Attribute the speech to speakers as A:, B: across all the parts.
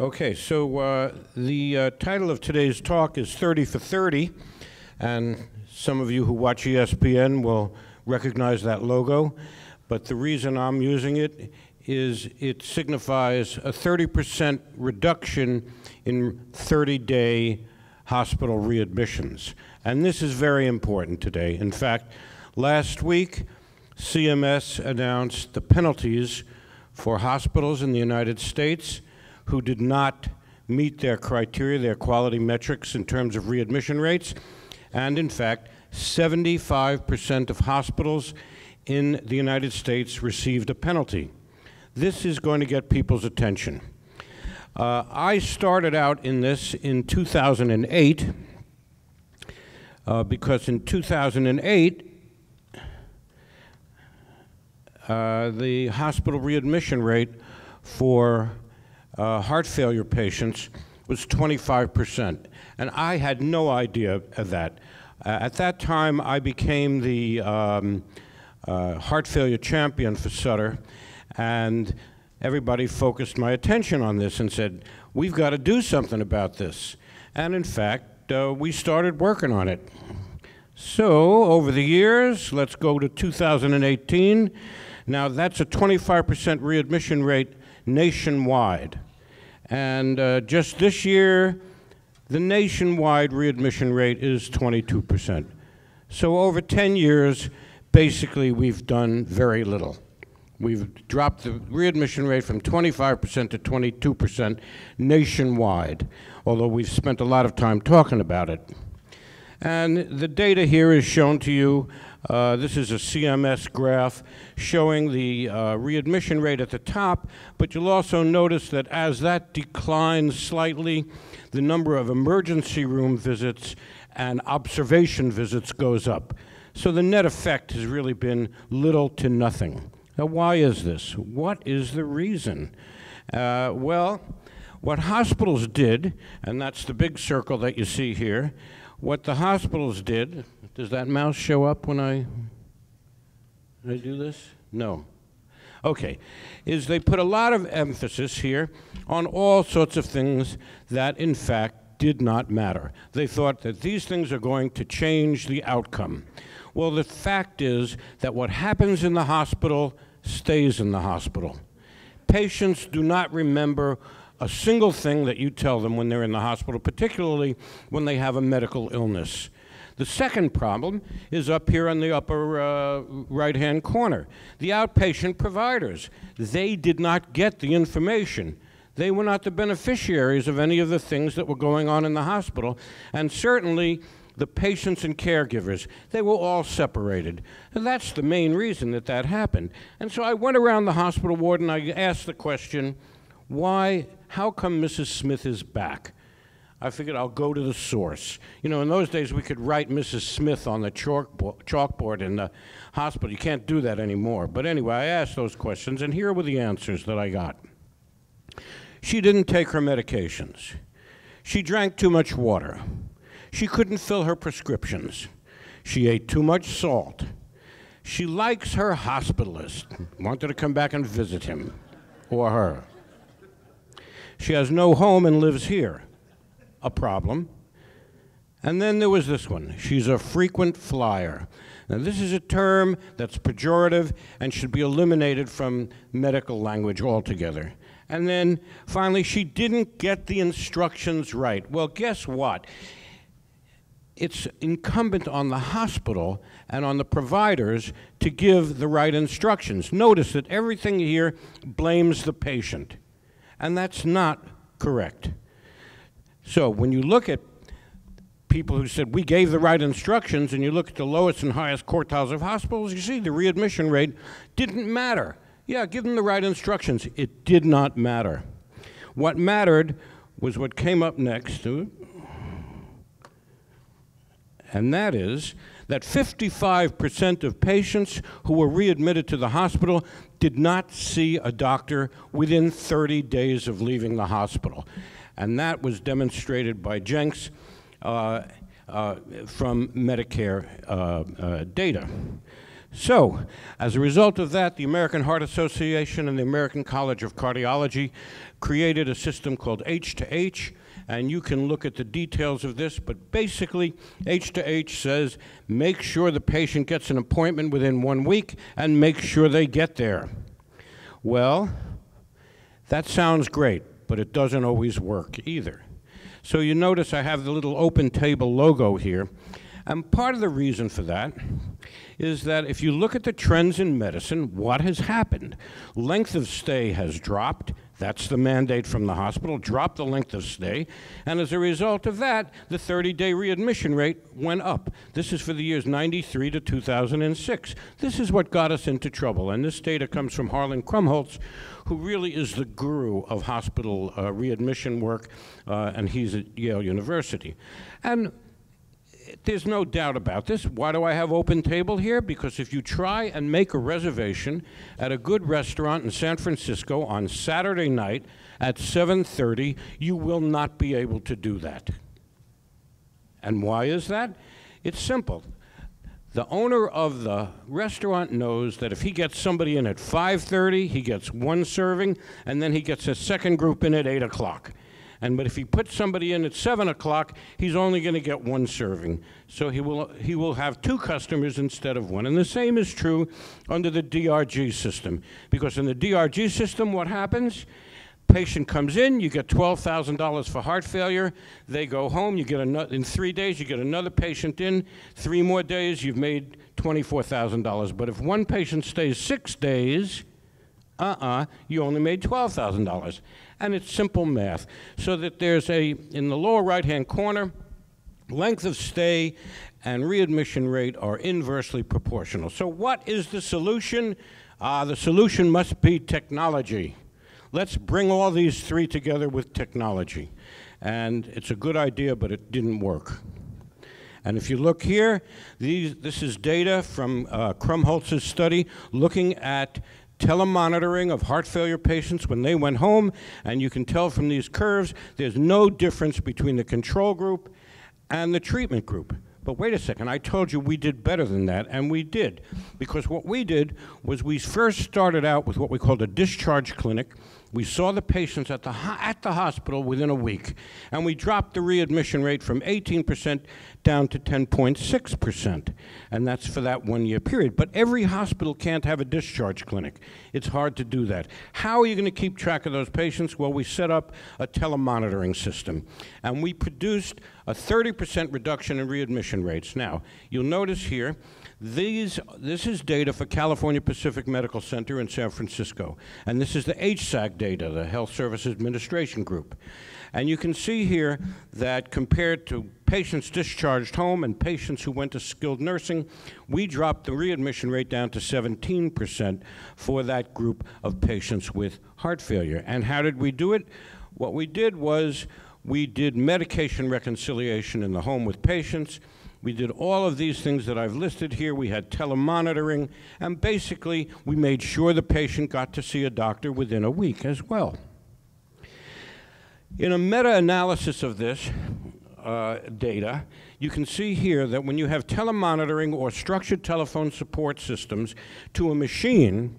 A: Okay, so uh, the uh, title of today's talk is 30 for 30, and some of you who watch ESPN will recognize that logo, but the reason I'm using it is it signifies a 30% reduction in 30-day hospital readmissions. And this is very important today. In fact, last week, CMS announced the penalties for hospitals in the United States who did not meet their criteria, their quality metrics in terms of readmission rates. And in fact, 75% of hospitals in the United States received a penalty. This is going to get people's attention. Uh, I started out in this in 2008 uh, because in 2008, uh, the hospital readmission rate for uh, heart failure patients was 25%. And I had no idea of that. Uh, at that time, I became the um, uh, heart failure champion for Sutter, and everybody focused my attention on this and said, we've got to do something about this. And in fact, uh, we started working on it. So, over the years, let's go to 2018. Now, that's a 25% readmission rate nationwide. And uh, just this year, the nationwide readmission rate is 22%. So over 10 years, basically we've done very little. We've dropped the readmission rate from 25% to 22% nationwide, although we've spent a lot of time talking about it. And the data here is shown to you uh, this is a CMS graph showing the uh, readmission rate at the top, but you'll also notice that as that declines slightly, the number of emergency room visits and observation visits goes up. So the net effect has really been little to nothing. Now, why is this? What is the reason? Uh, well, what hospitals did, and that's the big circle that you see here, what the hospitals did, does that mouse show up when I, I do this? No. Okay, is they put a lot of emphasis here on all sorts of things that in fact did not matter. They thought that these things are going to change the outcome. Well, the fact is that what happens in the hospital stays in the hospital. Patients do not remember a single thing that you tell them when they're in the hospital, particularly when they have a medical illness. The second problem is up here on the upper uh, right-hand corner. The outpatient providers, they did not get the information. They were not the beneficiaries of any of the things that were going on in the hospital, and certainly the patients and caregivers, they were all separated. And that's the main reason that that happened. And so I went around the hospital ward and I asked the question, why, how come Mrs. Smith is back? I figured I'll go to the source. You know, in those days we could write Mrs. Smith on the chalkboard in the hospital. You can't do that anymore. But anyway, I asked those questions, and here were the answers that I got. She didn't take her medications. She drank too much water. She couldn't fill her prescriptions. She ate too much salt. She likes her hospitalist, wanted to come back and visit him or her. She has no home and lives here a problem. And then there was this one. She's a frequent flyer. Now, this is a term that's pejorative and should be eliminated from medical language altogether. And then finally, she didn't get the instructions right. Well, guess what? It's incumbent on the hospital and on the providers to give the right instructions. Notice that everything here blames the patient, and that's not correct. So when you look at people who said we gave the right instructions and you look at the lowest and highest quartiles of hospitals, you see the readmission rate didn't matter. Yeah, give them the right instructions. It did not matter. What mattered was what came up next, and that is that 55% of patients who were readmitted to the hospital did not see a doctor within 30 days of leaving the hospital and that was demonstrated by Jencks uh, uh, from Medicare uh, uh, data. So, as a result of that, the American Heart Association and the American College of Cardiology created a system called H to H, and you can look at the details of this, but basically, H to H says make sure the patient gets an appointment within one week and make sure they get there. Well, that sounds great, but it doesn't always work either. So you notice I have the little OpenTable logo here, and part of the reason for that is that if you look at the trends in medicine, what has happened? Length of stay has dropped. That's the mandate from the hospital, drop the length of stay. And as a result of that, the 30 day readmission rate went up. This is for the years 93 to 2006. This is what got us into trouble. And this data comes from Harlan Krumholz, who really is the guru of hospital uh, readmission work, uh, and he's at Yale University. And there's no doubt about this. Why do I have OpenTable here? Because if you try and make a reservation at a good restaurant in San Francisco on Saturday night at 7:30, you will not be able to do that. And why is that? It's simple. The owner of the restaurant knows that if he gets somebody in at 5:30, he gets one serving, and then he gets a second group in at 8 o'clock. And but if he puts somebody in at seven o'clock, he's only going to get one serving. So he will he will have two customers instead of one. And the same is true under the DRG system, because in the DRG system, what happens? Patient comes in, you get $12,000 for heart failure. They go home, you get another, in three days, you get another patient in. Three more days, you've made $24,000. But if one patient stays six days, uh-uh, you only made $12,000 and it's simple math. So that there's a, in the lower right-hand corner, length of stay and readmission rate are inversely proportional. So what is the solution? Uh, the solution must be technology. Let's bring all these three together with technology. And it's a good idea, but it didn't work. And if you look here, these, this is data from uh, Krumholz's study looking at telemonitoring of heart failure patients when they went home, and you can tell from these curves there's no difference between the control group and the treatment group. But wait a second, I told you we did better than that, and we did. Because what we did was we first started out with what we called a discharge clinic, we saw the patients at the, at the hospital within a week, and we dropped the readmission rate from 18% down to 10.6%. And that's for that one year period. But every hospital can't have a discharge clinic. It's hard to do that. How are you going to keep track of those patients? Well, we set up a telemonitoring system, and we produced a 30% reduction in readmission rates. Now, you'll notice here these, this is data for California Pacific Medical Center in San Francisco. And this is the HSAG data, the Health Service Administration Group. And you can see here that compared to patients discharged home and patients who went to skilled nursing, we dropped the readmission rate down to 17% for that group of patients with heart failure. And how did we do it? What we did was we did medication reconciliation in the home with patients. We did all of these things that I've listed here. We had telemonitoring, and basically, we made sure the patient got to see a doctor within a week as well. In a meta-analysis of this uh, data, you can see here that when you have telemonitoring or structured telephone support systems to a machine,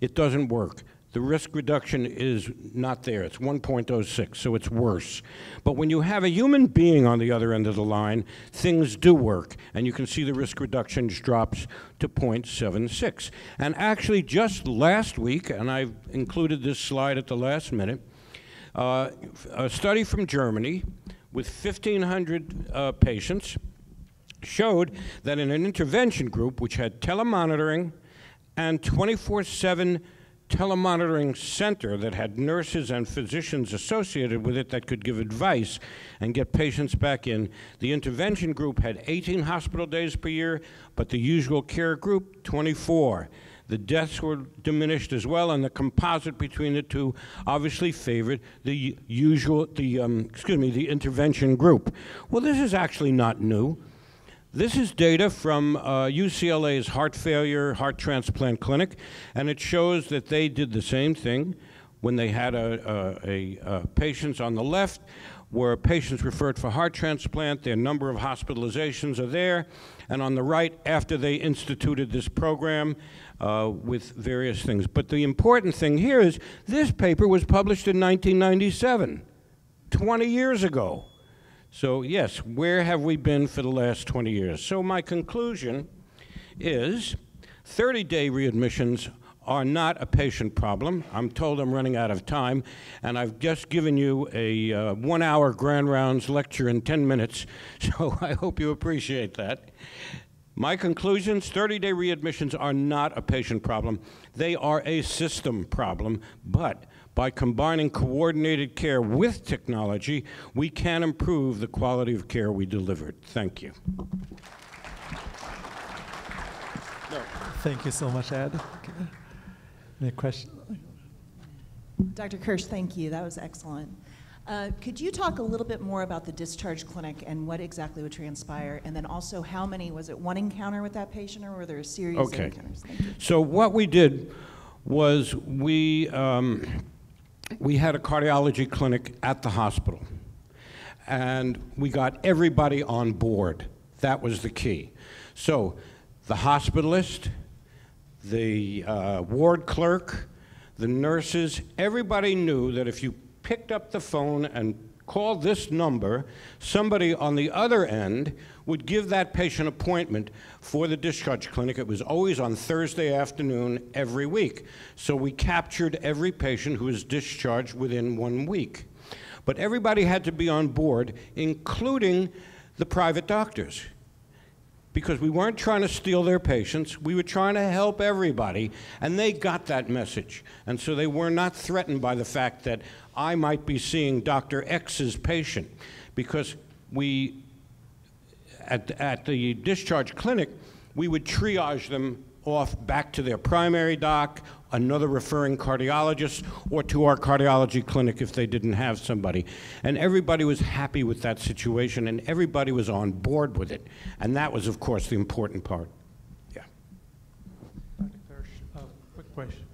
A: it doesn't work the risk reduction is not there. It's 1.06, so it's worse. But when you have a human being on the other end of the line, things do work, and you can see the risk reduction drops to 0.76. And actually, just last week, and I've included this slide at the last minute, uh, a study from Germany with 1,500 uh, patients showed that in an intervention group, which had telemonitoring and 24 7 telemonitoring center that had nurses and physicians associated with it that could give advice and get patients back in. The intervention group had 18 hospital days per year, but the usual care group, 24. The deaths were diminished as well, and the composite between the two obviously favored the usual, the um, excuse me, the intervention group. Well, this is actually not new. This is data from uh, UCLA's heart failure heart transplant clinic, and it shows that they did the same thing when they had a, a, a, a patients on the left were patients referred for heart transplant. Their number of hospitalizations are there. And on the right, after they instituted this program uh, with various things. But the important thing here is this paper was published in 1997, 20 years ago. So, yes, where have we been for the last 20 years? So, my conclusion is 30 day readmissions are not a patient problem. I'm told I'm running out of time, and I've just given you a uh, one hour Grand Rounds lecture in 10 minutes, so I hope you appreciate that. My conclusions 30 day readmissions are not a patient problem, they are a system problem, but by combining coordinated care with technology, we can improve the quality of care we delivered. Thank you.
B: Thank you so much, Ed. Okay. Any questions?
C: Dr. Kersh, thank you. That was excellent. Uh, could you talk a little bit more about the discharge clinic and what exactly would transpire? And then also, how many was it one encounter with that patient, or were there a series
A: Okay.
C: of encounters? Thank you.
A: So what we did was we, um, we had a cardiology clinic at the hospital. And we got everybody on board. That was the key. So the hospitalist, the uh, ward clerk, the nurses, everybody knew that if you picked up the phone and called this number, somebody on the other end would give that patient appointment for the discharge clinic. It was always on Thursday afternoon every week. So we captured every patient who was discharged within one week. But everybody had to be on board, including the private doctors because we weren't trying to steal their patients. We were trying to help everybody, and they got that message. And so they were not threatened by the fact that I might be seeing Dr. X's patient, because we, at, at the discharge clinic, we would triage them off back to their primary doc, another referring cardiologist, or to our cardiology clinic if they didn't have somebody. And everybody was happy with that situation, and everybody was on board with it. And that was, of course, the important part. Yeah.
D: Dr. Kersh, uh, quick question.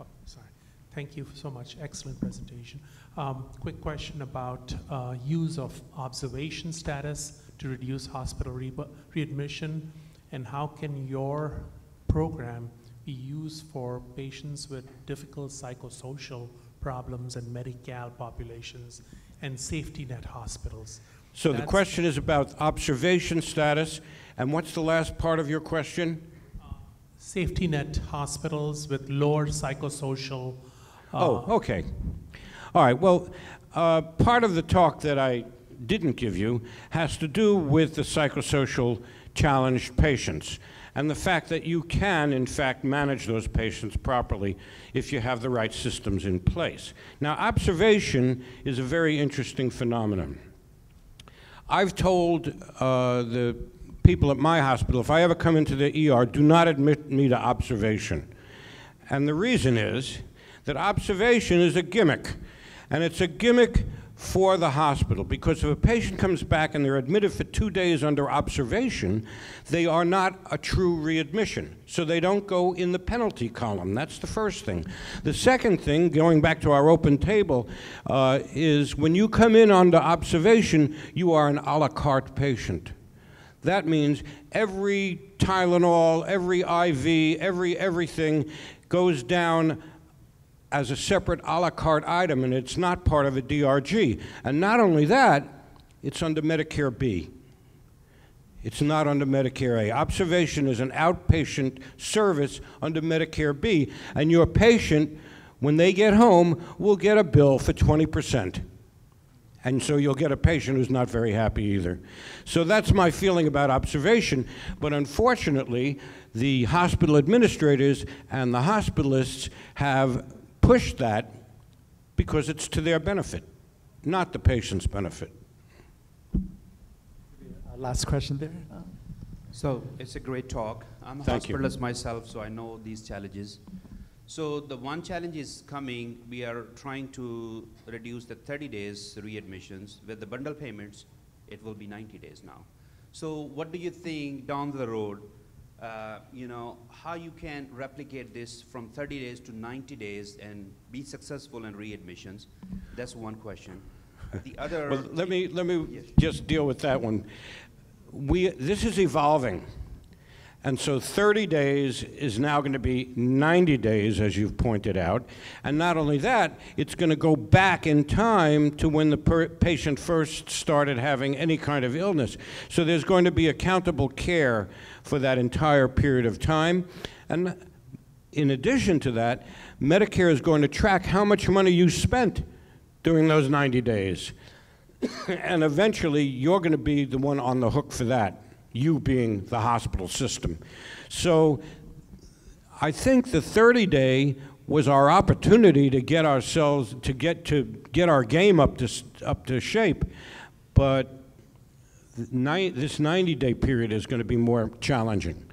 D: Oh, sorry. Thank you so much. Excellent presentation. Um, quick question about uh, use of observation status to reduce hospital re- readmission, and how can your program be used for patients with difficult psychosocial problems and Medi-Cal populations and safety net hospitals?
A: So the question is about observation status, and what's the last part of your question?
D: Safety net hospitals with lower psychosocial. uh,
A: Oh, okay. All right, well, uh, part of the talk that I didn't give you has to do with the psychosocial challenged patients and the fact that you can, in fact, manage those patients properly if you have the right systems in place. Now, observation is a very interesting phenomenon. I've told uh, the people at my hospital if I ever come into the ER, do not admit me to observation. And the reason is that observation is a gimmick. And it's a gimmick for the hospital because if a patient comes back and they're admitted for two days under observation, they are not a true readmission. So they don't go in the penalty column. That's the first thing. The second thing, going back to our OpenTable, uh, is when you come in under observation, you are an a la carte patient. That means every Tylenol, every IV, every everything goes down as a separate a la carte item, and it's not part of a DRG. And not only that, it's under Medicare B. It's not under Medicare A. Observation is an outpatient service under Medicare B, and your patient, when they get home, will get a bill for 20%. And so you'll get a patient who's not very happy either. So that's my feeling about observation. But unfortunately, the hospital administrators and the hospitalists have pushed that because it's to their benefit, not the patient's benefit.
B: Uh, Last question there.
E: So it's a great talk. I'm a
A: Thank you.
E: hospitalist myself, so I know these challenges. So the one challenge is coming. We are trying to reduce the 30 days readmissions. With the bundle payments, it will be 90 days now. So what do you think down the road? Uh, you know how you can replicate this from 30 days to 90 days and be successful in readmissions. That's one question. The other.
A: Well, let me, let me just deal with that one. We, this is evolving. And so 30 days is now going to be 90 days, as you've pointed out. And not only that, it's going to go back in time to when the patient first started having any kind of illness. So there's going to be accountable care for that entire period of time. And in addition to that, Medicare is going to track how much money you spent during those 90 days. and eventually, you're going to be the one on the hook for that, you being the hospital system. So I think the 30 day was our opportunity to get ourselves to get to get our game up to up to shape, but this 90 day period is going to be more challenging.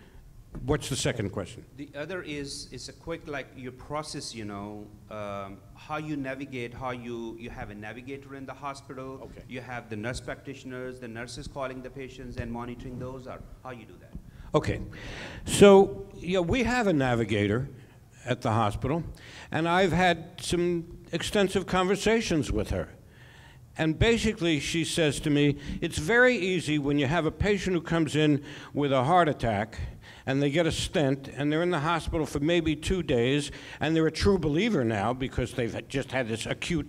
A: What's the second question?
E: The other is, is a quick, like, your process, you know, um, how you navigate, how you, you have a navigator in the hospital.
A: Okay.
E: You have the nurse practitioners, the nurses calling the patients and monitoring those, or how you do that?
A: Okay, so, yeah, we have a navigator at the hospital, and I've had some extensive conversations with her. And basically, she says to me, it's very easy when you have a patient who comes in with a heart attack, and they get a stent, and they're in the hospital for maybe two days, and they're a true believer now because they've just had this acute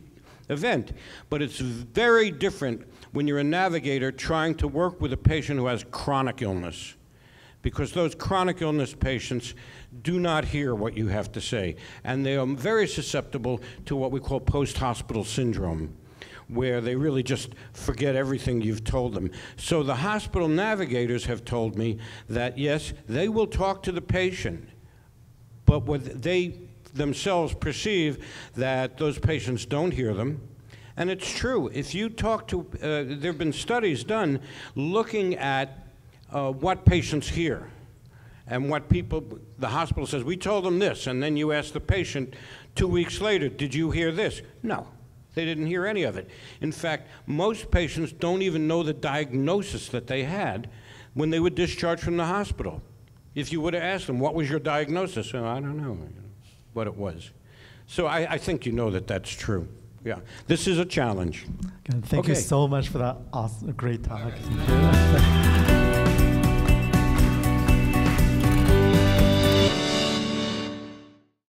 A: event. But it's very different when you're a navigator trying to work with a patient who has chronic illness because those chronic illness patients do not hear what you have to say. And they are very susceptible to what we call post hospital syndrome, where they really just forget everything you've told them. So the hospital navigators have told me that yes, they will talk to the patient, but what they themselves perceive that those patients don't hear them. And it's true. If you talk to, uh, there have been studies done looking at uh, what patients hear and what people, the hospital says, we told them this, and then you ask the patient two weeks later, did you hear this? No, they didn't hear any of it. In fact, most patients don't even know the diagnosis that they had when they were discharged from the hospital. If you would have asked them, what was your diagnosis? Oh, I don't know what it was. So I, I think you know that that's true. Yeah, this is a challenge.
B: Again, thank you so much for that awesome, great talk. Thank you.